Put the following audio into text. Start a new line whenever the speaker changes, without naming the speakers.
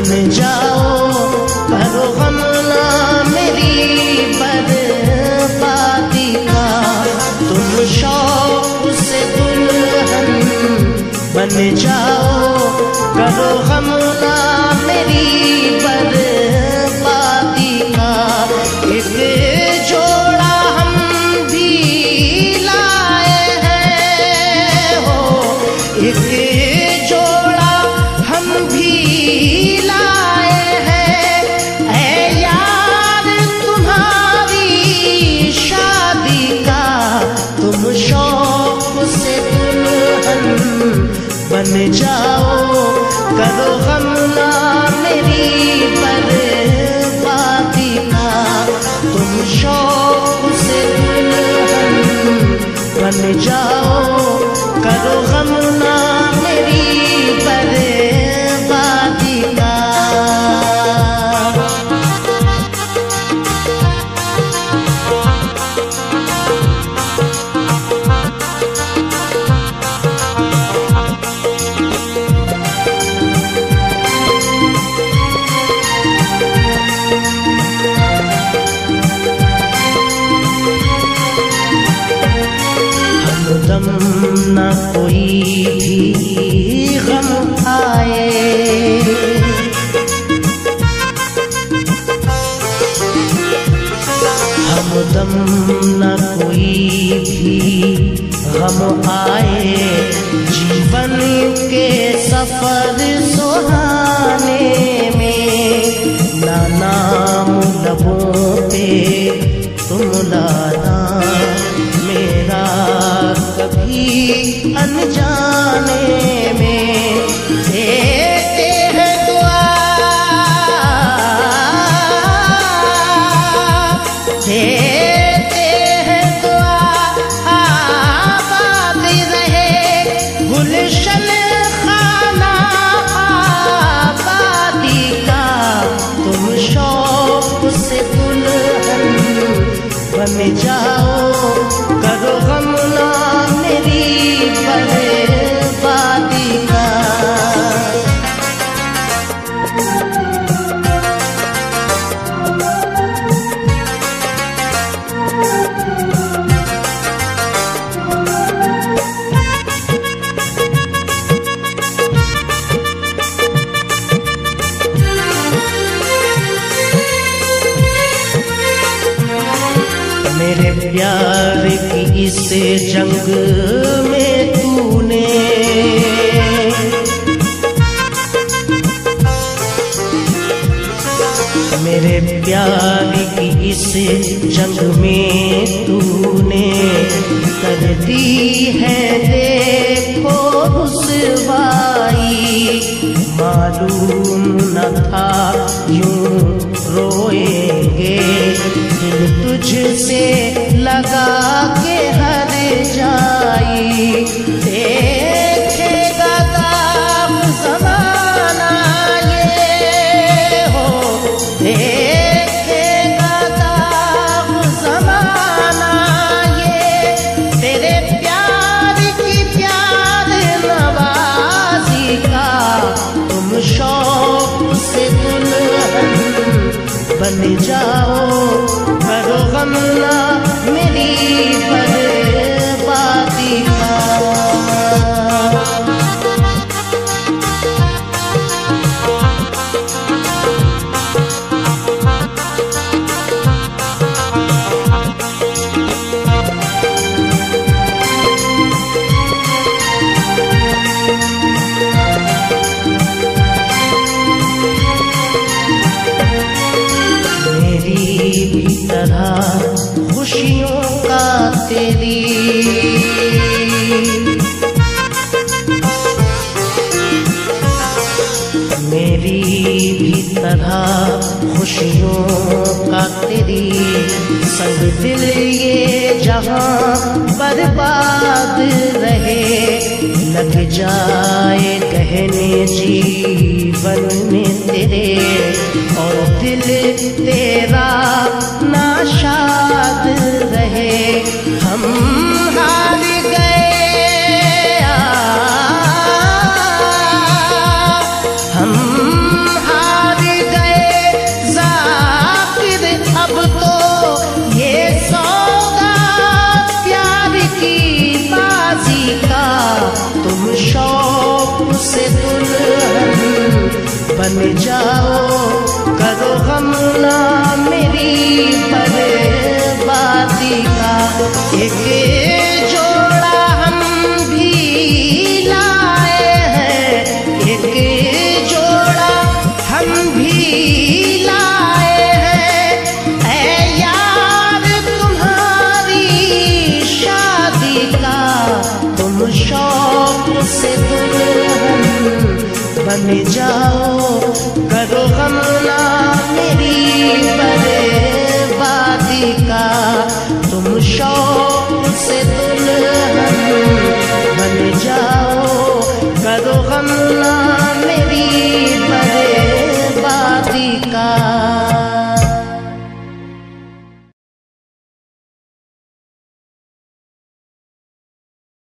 बन जाओ करो हमला मेरी पर पाती का। तुम शौक से दुल्हन बन जाओ, करो हमला जाओ करो न कोई भी गम आए। हमदम न कोई भी गम आए। जीवन के सफ़र सुहाने में ना नाम लबों पे तुम लाना बन जाओ प्यार की इस जंग में तूने मेरे प्यार की इस जंग में तूने कर दी है देखो रुसवाई। मालूम न था यूँ रोएँगे दिल तुझसे। लगा के हर जाई। देखेगा दाम जमाना ये हो। देखेगा तेरे प्यार की प्यार नवाजी का तुम शौक से दुल्हन बन जाओ। करो गम तरह खुशियों का तेरी। मेरी भी तरह खुशियों का तेरी। संग दिल ये जहाँ बर्बाद रहे, लग जाए कहने जीवन में तेरे। और दिल तेरा नाशाद जाओ करो गम ना बन जाओ, करो हमला मेरी बर्बादी का। तुम शौक से दुल्हन बन जाओ, करो हमला